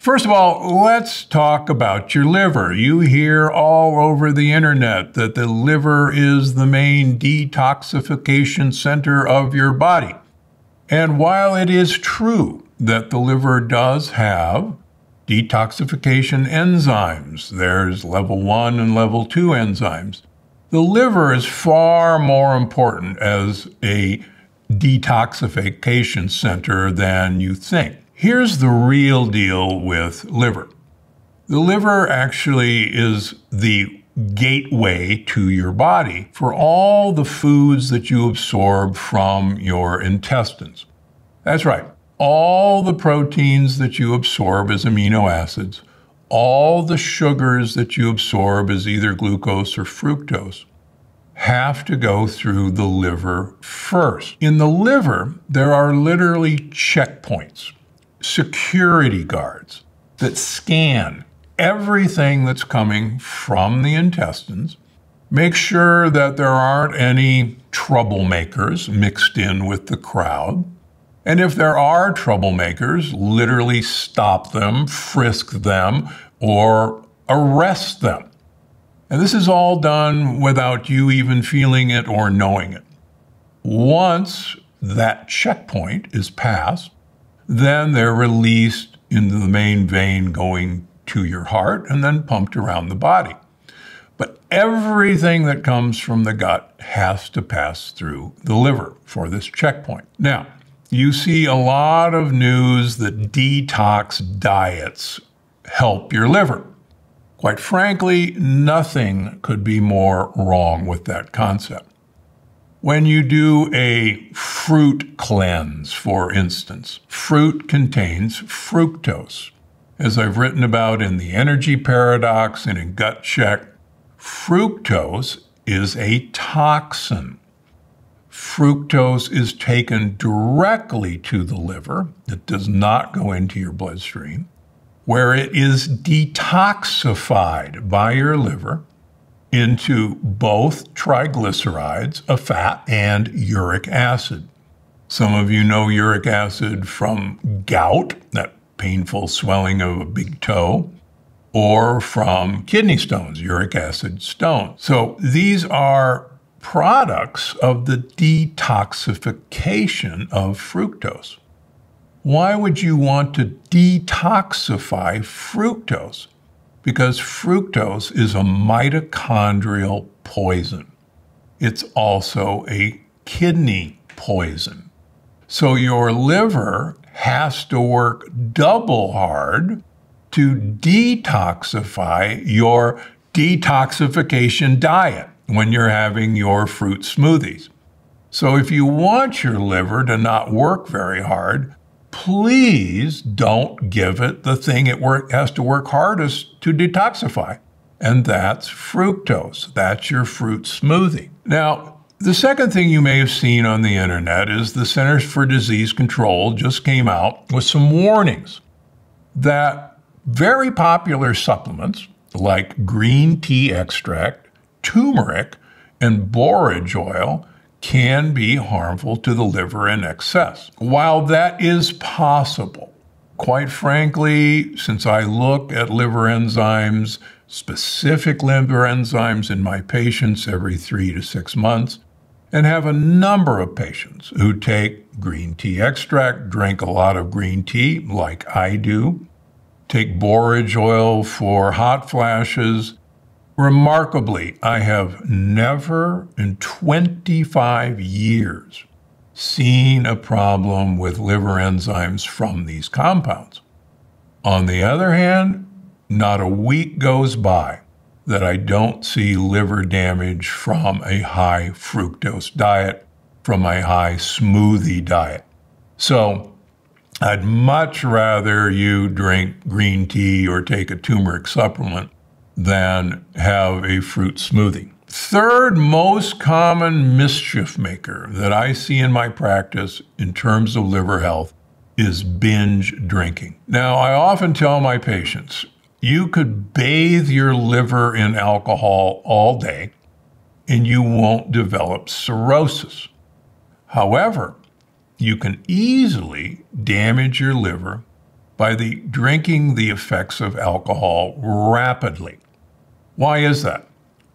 First of all, let's talk about your liver. You hear all over the internet that the liver is the main detoxification center of your body. And while it is true that the liver does have detoxification enzymes, there's level one and level two enzymes, the liver is far more important as a detoxification center than you think. Here's the real deal with liver. The liver actually is the gateway to your body for all the foods that you absorb from your intestines. That's right. All the proteins that you absorb as amino acids, all the sugars that you absorb as either glucose or fructose, have to go through the liver first. In the liver, there are literally checkpoints security guards that scan everything that's coming from the intestines, make sure that there aren't any troublemakers mixed in with the crowd. And if there are troublemakers, literally stop them, frisk them, or arrest them. And this is all done without you even feeling it or knowing it. Once that checkpoint is passed, then they're released into the main vein going to your heart and then pumped around the body. But everything that comes from the gut has to pass through the liver for this checkpoint. Now, you see a lot of news that detox diets help your liver. Quite frankly, nothing could be more wrong with that concept. When you do a fruit cleanse, for instance, fruit contains fructose. As I've written about in the energy paradox and in gut check, fructose is a toxin. Fructose is taken directly to the liver. It does not go into your bloodstream, where it is detoxified by your liver into both triglycerides, a fat, and uric acid. Some of you know uric acid from gout, that painful swelling of a big toe, or from kidney stones, uric acid stones. So these are products of the detoxification of fructose. Why would you want to detoxify fructose? Because fructose is a mitochondrial poison. It's also a kidney poison. So your liver has to work double hard to detoxify your detoxification diet when you're having your fruit smoothies. So if you want your liver to not work very hard, please don't give it the thing it work, has to work hardest to detoxify. And that's fructose. That's your fruit smoothie. Now, the second thing you may have seen on the internet is the Centers for Disease Control just came out with some warnings that very popular supplements like green tea extract, turmeric, and borage oil can be harmful to the liver in excess. While that is possible, quite frankly, since I look at liver enzymes, specific liver enzymes in my patients every three to six months, and have a number of patients who take green tea extract, drink a lot of green tea, like I do, take borage oil for hot flashes, Remarkably, I have never in 25 years seen a problem with liver enzymes from these compounds. On the other hand, not a week goes by that I don't see liver damage from a high fructose diet, from a high smoothie diet. So I'd much rather you drink green tea or take a turmeric supplement than have a fruit smoothie. Third most common mischief maker that I see in my practice in terms of liver health is binge drinking. Now, I often tell my patients, you could bathe your liver in alcohol all day and you won't develop cirrhosis. However, you can easily damage your liver by the drinking the effects of alcohol rapidly. Why is that?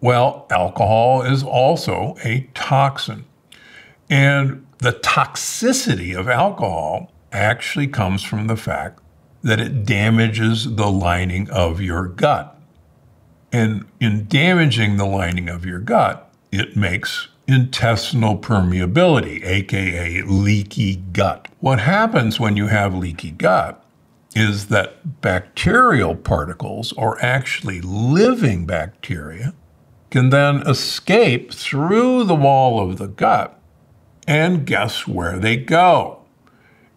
Well, alcohol is also a toxin. And the toxicity of alcohol actually comes from the fact that it damages the lining of your gut. And in damaging the lining of your gut, it makes intestinal permeability, aka leaky gut. What happens when you have leaky gut is that bacterial particles, or actually living bacteria, can then escape through the wall of the gut. And guess where they go?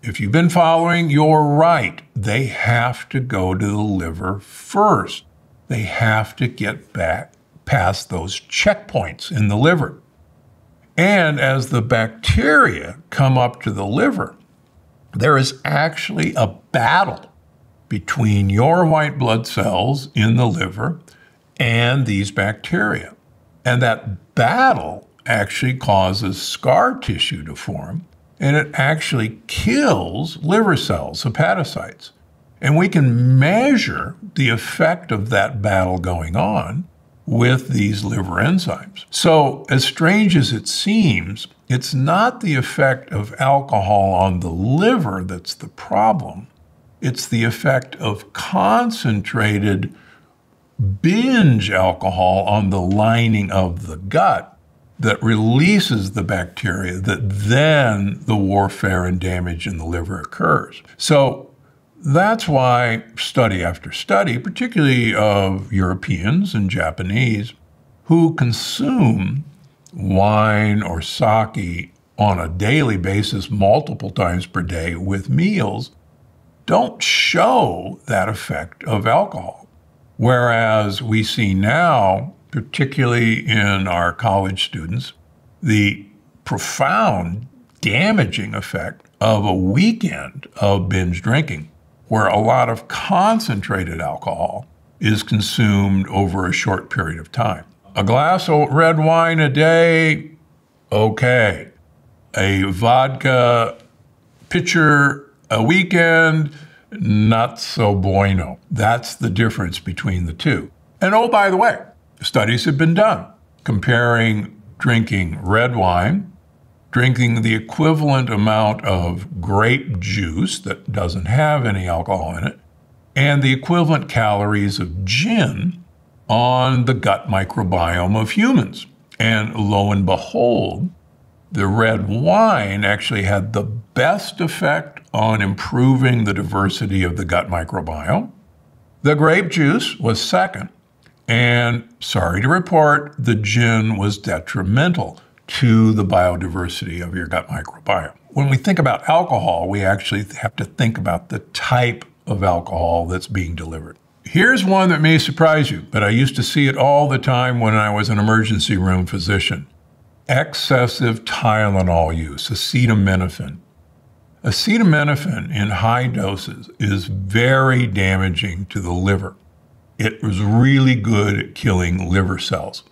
If you've been following, you're right. They have to go to the liver first. They have to get back past those checkpoints in the liver. And as the bacteria come up to the liver, there is actually a battle between your white blood cells in the liver and these bacteria. And that battle actually causes scar tissue to form and it actually kills liver cells, hepatocytes. And we can measure the effect of that battle going on with these liver enzymes. So, as strange as it seems, it's not the effect of alcohol on the liver that's the problem. It's the effect of concentrated binge alcohol on the lining of the gut that releases the bacteria that then the warfare and damage in the liver occurs. So that's why study after study, particularly of Europeans and Japanese, who consume wine or sake on a daily basis, multiple times per day with meals, don't show that effect of alcohol. Whereas we see now particularly in our college students, the profound damaging effect of a weekend of binge drinking, where a lot of concentrated alcohol is consumed over a short period of time. A glass of red wine a day, okay. A vodka pitcher a weekend, not so bueno. That's the difference between the two. And oh, by the way, studies have been done comparing drinking red wine, drinking the equivalent amount of grape juice that doesn't have any alcohol in it, and the equivalent calories of gin on the gut microbiome of humans. And lo and behold, the red wine actually had the best effect on improving the diversity of the gut microbiome. The grape juice was second, and sorry to report, the gin was detrimental to the biodiversity of your gut microbiome. When we think about alcohol, we actually have to think about the type of alcohol that's being delivered. Here's one that may surprise you, but I used to see it all the time when I was an emergency room physician. Excessive Tylenol use, acetaminophen. Acetaminophen in high doses is very damaging to the liver it was really good at killing liver cells.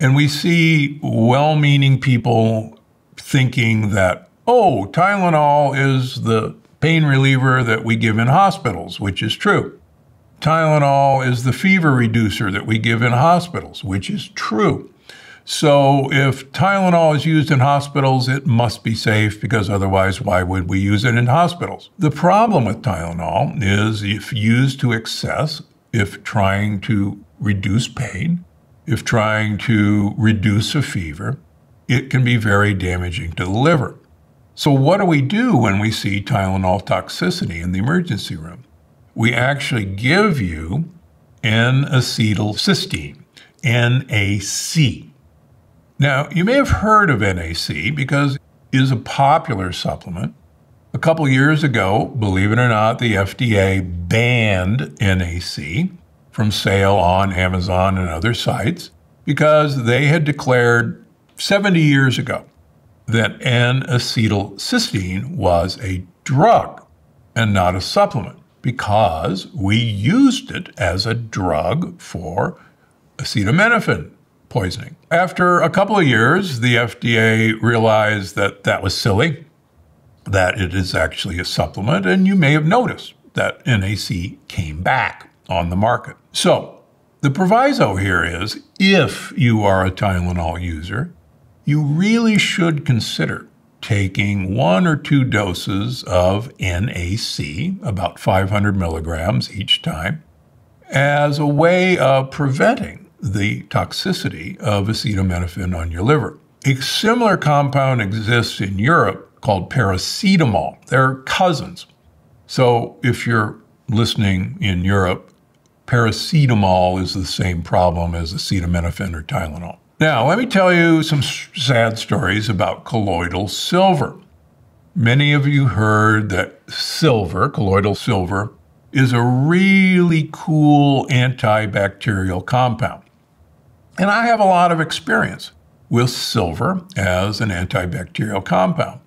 And we see well meaning people thinking that, oh, Tylenol is the pain reliever that we give in hospitals, which is true. Tylenol is the fever reducer that we give in hospitals, which is true. So if Tylenol is used in hospitals, it must be safe because otherwise, why would we use it in hospitals? The problem with Tylenol is if used to excess, if trying to reduce pain, if trying to reduce a fever, it can be very damaging to the liver. So, what do we do when we see Tylenol toxicity in the emergency room? We actually give you N acetylcysteine, NAC. Now, you may have heard of NAC because it is a popular supplement. A couple years ago, believe it or not, the FDA banned NAC from sale on Amazon and other sites because they had declared 70 years ago that N-acetylcysteine was a drug and not a supplement because we used it as a drug for acetaminophen poisoning. After a couple of years, the FDA realized that that was silly that it is actually a supplement, and you may have noticed that NAC came back on the market. So the proviso here is if you are a Tylenol user, you really should consider taking one or two doses of NAC, about 500 milligrams each time, as a way of preventing the toxicity of acetaminophen on your liver. A similar compound exists in Europe called paracetamol. They're cousins. So if you're listening in Europe, paracetamol is the same problem as acetaminophen or Tylenol. Now, let me tell you some sad stories about colloidal silver. Many of you heard that silver, colloidal silver, is a really cool antibacterial compound. And I have a lot of experience with silver as an antibacterial compound.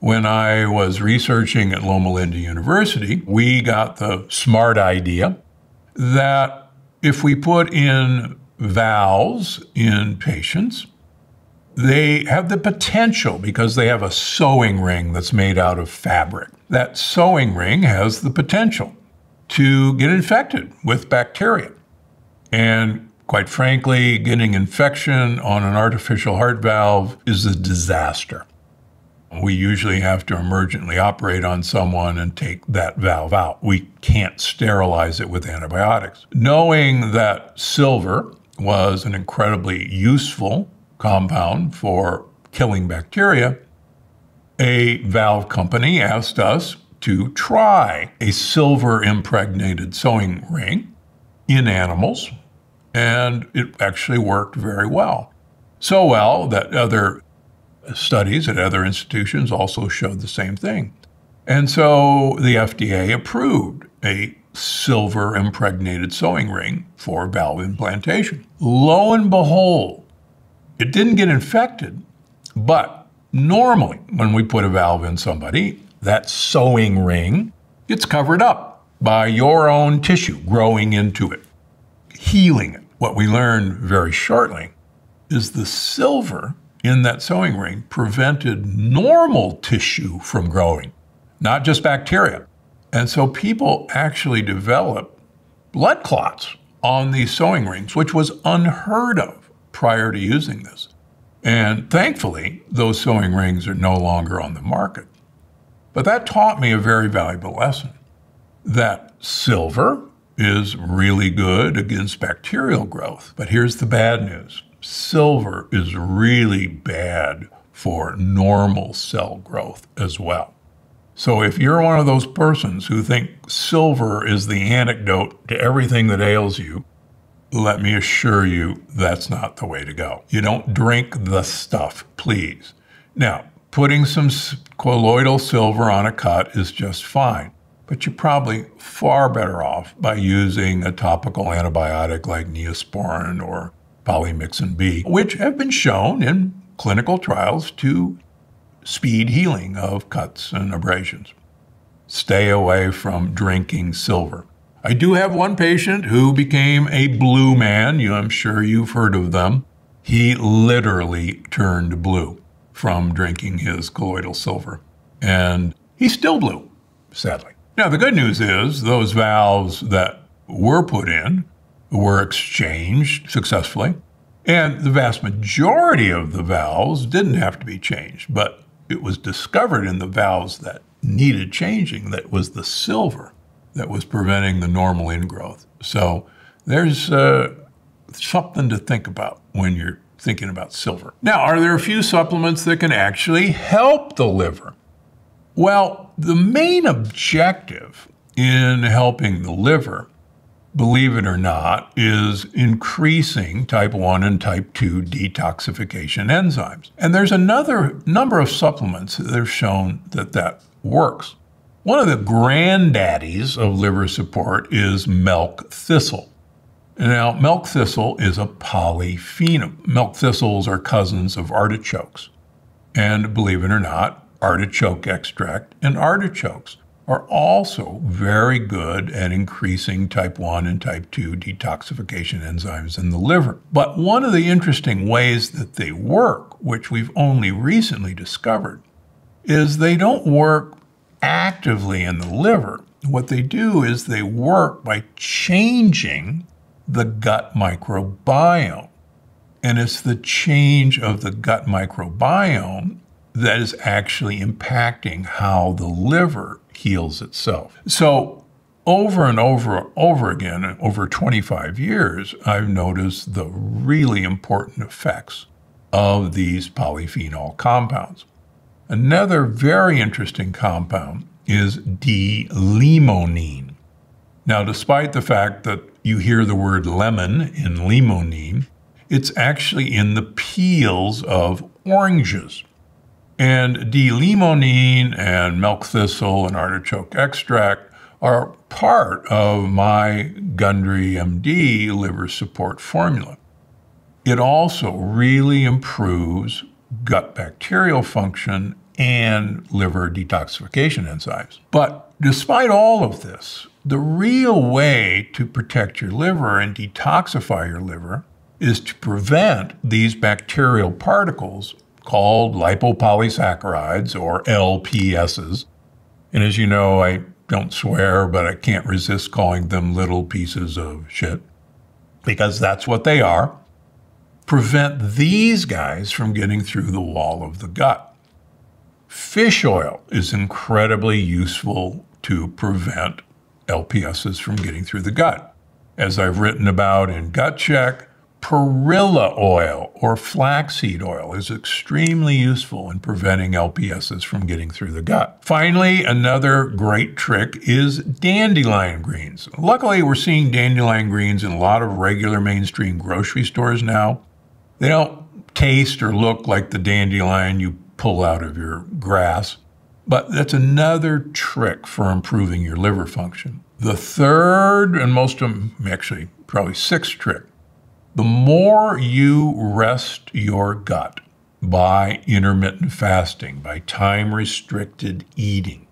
When I was researching at Loma Linda University, we got the smart idea that if we put in valves in patients, they have the potential because they have a sewing ring that's made out of fabric. That sewing ring has the potential to get infected with bacteria. And quite frankly, getting infection on an artificial heart valve is a disaster. We usually have to emergently operate on someone and take that valve out. We can't sterilize it with antibiotics. Knowing that silver was an incredibly useful compound for killing bacteria, a valve company asked us to try a silver impregnated sewing ring in animals, and it actually worked very well. So well that other studies at other institutions also showed the same thing. And so the FDA approved a silver impregnated sewing ring for valve implantation. Lo and behold, it didn't get infected, but normally when we put a valve in somebody, that sewing ring gets covered up by your own tissue growing into it, healing it. What we learned very shortly is the silver in that sewing ring prevented normal tissue from growing, not just bacteria. And so people actually developed blood clots on these sewing rings, which was unheard of prior to using this. And thankfully, those sewing rings are no longer on the market. But that taught me a very valuable lesson that silver is really good against bacterial growth. But here's the bad news silver is really bad for normal cell growth as well. So if you're one of those persons who think silver is the antidote to everything that ails you, let me assure you that's not the way to go. You don't drink the stuff, please. Now, putting some colloidal silver on a cut is just fine, but you're probably far better off by using a topical antibiotic like Neosporin or polymyxin B, which have been shown in clinical trials to speed healing of cuts and abrasions. Stay away from drinking silver. I do have one patient who became a blue man. You, I'm sure you've heard of them. He literally turned blue from drinking his colloidal silver. And he's still blue, sadly. Now, the good news is those valves that were put in were exchanged successfully. And the vast majority of the valves didn't have to be changed, but it was discovered in the valves that needed changing that was the silver that was preventing the normal ingrowth. So there's uh, something to think about when you're thinking about silver. Now, are there a few supplements that can actually help the liver? Well, the main objective in helping the liver believe it or not, is increasing type 1 and type 2 detoxification enzymes. And there's another number of supplements that have shown that that works. One of the granddaddies of liver support is milk thistle. Now, milk thistle is a polyphenol. Milk thistles are cousins of artichokes. And believe it or not, artichoke extract and artichokes are also very good at increasing type 1 and type 2 detoxification enzymes in the liver. But one of the interesting ways that they work, which we've only recently discovered, is they don't work actively in the liver. What they do is they work by changing the gut microbiome. And it's the change of the gut microbiome that is actually impacting how the liver heals itself. So, over and over and over again, over 25 years, I've noticed the really important effects of these polyphenol compounds. Another very interesting compound is D-limonene. Now, despite the fact that you hear the word lemon in limonene, it's actually in the peels of oranges. And D-limonene and milk thistle and artichoke extract are part of my Gundry MD liver support formula. It also really improves gut bacterial function and liver detoxification enzymes. But despite all of this, the real way to protect your liver and detoxify your liver is to prevent these bacterial particles called lipopolysaccharides or LPSs. And as you know, I don't swear, but I can't resist calling them little pieces of shit because that's what they are. Prevent these guys from getting through the wall of the gut. Fish oil is incredibly useful to prevent LPSs from getting through the gut. As I've written about in Gut Check, perilla oil or flaxseed oil is extremely useful in preventing LPSs from getting through the gut. Finally, another great trick is dandelion greens. Luckily, we're seeing dandelion greens in a lot of regular mainstream grocery stores now. They don't taste or look like the dandelion you pull out of your grass. But that's another trick for improving your liver function. The third and most, actually, probably sixth trick the more you rest your gut by intermittent fasting, by time restricted eating,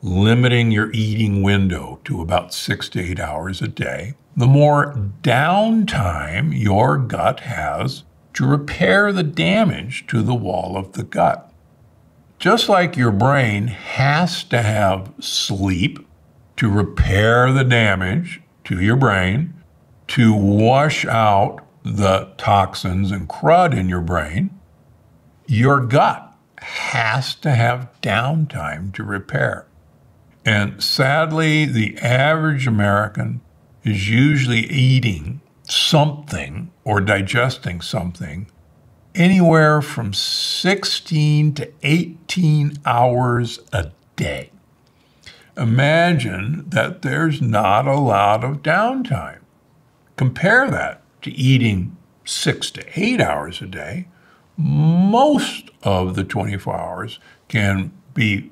limiting your eating window to about six to eight hours a day, the more downtime your gut has to repair the damage to the wall of the gut. Just like your brain has to have sleep to repair the damage to your brain, to wash out the toxins and crud in your brain, your gut has to have downtime to repair. And sadly, the average American is usually eating something or digesting something anywhere from 16 to 18 hours a day. Imagine that there's not a lot of downtime. Compare that to eating six to eight hours a day. Most of the 24 hours can be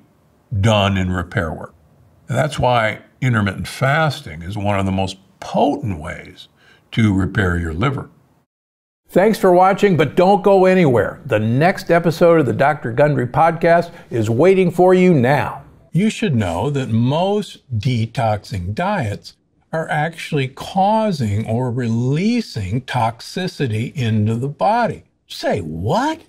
done in repair work. And that's why intermittent fasting is one of the most potent ways to repair your liver. Thanks for watching, but don't go anywhere. The next episode of the Dr. Gundry podcast is waiting for you now. You should know that most detoxing diets are actually causing or releasing toxicity into the body. Say what?